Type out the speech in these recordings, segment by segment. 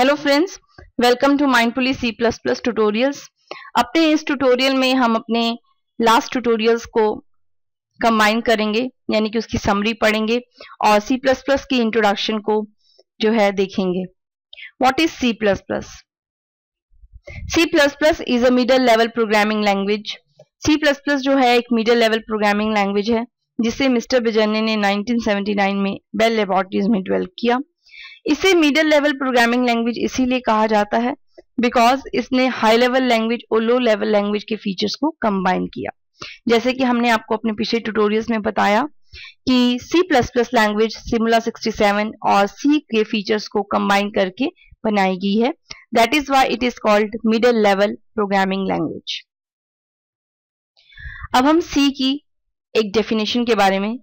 Hello friends welcome to mindfully C plus plus tutorials अपने इस tutorial में हम अपने लास्ट ट्यूटोरियल्स को कंबाइन करेंगे, यानी कि उसकी समरी पढ़ेंगे और सी प्लस प्लस की इंट्रोडक्शन को जो है देखेंगे। What is C plus plus C plus plus is a middle level programming language C plus plus जो है एक मिडल लेवल प्रोग्रामिंग लैंग्वेज है, जिसे मिस्टर बिजरने ने 1979 में बेल लेबोरेटरीज में डेवलप किया। इसे मिडिल लेवल प्रोग्रामिंग लैंग्वेज इसीलिए कहा जाता है बिकॉज़ इसने हाई लेवल लैंग्वेज और लो लेवल लैंग्वेज के फीचर्स को कंबाइन किया। जैसे कि हमने आपको अपने पिछले ट्यूटोरियल्स में बताया कि C++ लैंग्वेज सिमुला 67 और C के फीचर्स को कंबाइन करके बनाई गई है। That is why it is called middle level programming language अब हम C की एक डेफिनेशन के बारे में,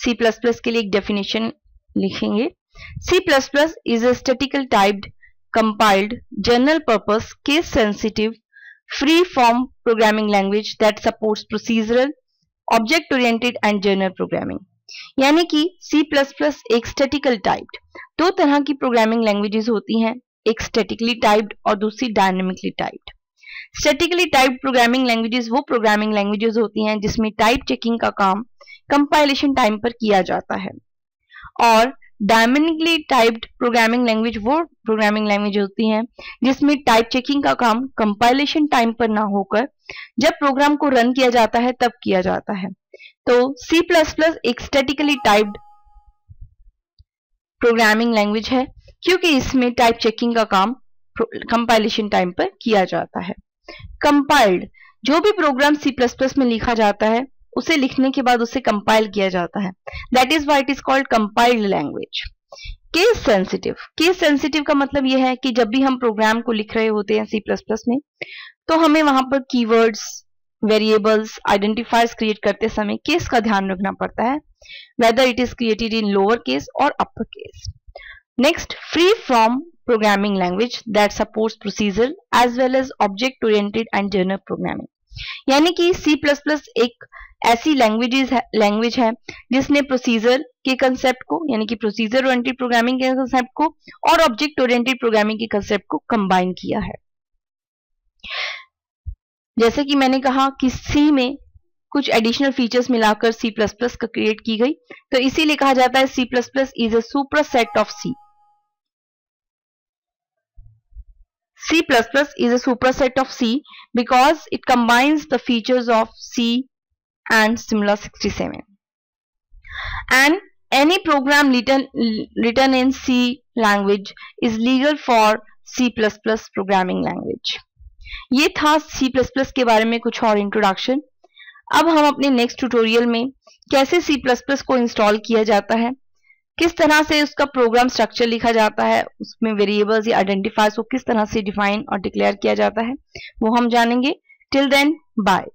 C++ के लिए एक डेफिनेशन लिखेंगे। C plus plus is statical typed compiled general purpose case sensitive free form programming language that supports procedural object oriented and general programming यानी कि C++ एक स्टेटिकल टाइप्ड दो तरह की प्रोग्रामिंग लैंग्वेजेस होती हैं, एक स्टेटिकली टाइप्ड और दूसरी dynamically typed statically typed programming languages वो प्रोग्रामिंग लैंग्वेजेस होती हैं जिसमें टाइप चेकिंग का काम कंपाइलेशन टाइम पर किया जाता है। और डायमेनिकली टाइप्ड प्रोग्रामिंग लैंग्वेज, वो प्रोग्रामिंग लैंग्वेज होती हैं, जिसमें टाइप चेकिंग का काम कंपाइलेशन टाइम पर ना होकर जब प्रोग्राम को रन किया जाता है, तब किया जाता है। तो C++ एक स्टेटिकली टाइप्ड प्रोग्रामिंग लैंग्वेज है, क्योंकि इसमें टाइप चेकिंग का काम कंपाइलेशन टाइम पर किया जाता है। कंपाइल्ड जो भी प्रोग्राम C++ में लिखा जाता है उसे लिखने के बाद उसे कंपाइल किया जाता है। That is why it is called compiled language case sensitive case sensitive का मतलब यह है कि जब भी हम प्रोग्राम को लिख रहे होते हैं सी प्लस प्लस में तो हमें वहाँ पर कीवर्ड्स वेरिएबल्स आइडेंटिफायर्स क्रिएट करते समय केस का ध्यान रखना पड़ता है। Whether it is created in lower case और upper case next free from programming language that supports procedure as well as object oriented and general programming यानी कि सी प्लस प्लस एक ऐसी लैंग्वेजेस लैंग्वेज है, जिसने प्रोसीजर के कंसेप्ट को, यानी कि प्रोसीजर ओरिएंटेड प्रोग्रामिंग के कंसेप्ट को और ऑब्जेक्ट ओरिएंटेड प्रोग्रामिंग के कंसेप्ट को कंबाइन किया है। जैसे कि मैंने कहा कि सी में कुछ एडिशनल फीचर्स मिलाकर C++ का क्रिएट की गई तो इसीलिए कहा जाता है C++ is a superset of C C++ is a superset of C because it combines the features of C and Simula 67 and any program written, written in C language is legal for C++ programming language ये था C++ के बारे में कुछ और introduction अब हम अपने नेक्स्ट ट्यूटोरियल में कैसे C++ को इंस्टॉल किया जाता है किस तरह से उसका प्रोग्राम स्ट्रक्चर लिखा जाता है, उसमें वेरिएबल्स या आइडेंटिफायर्स को किस तरह से डिफाइन और डिक्लेयर किया जाता है, वो हम जानेंगे। Till then bye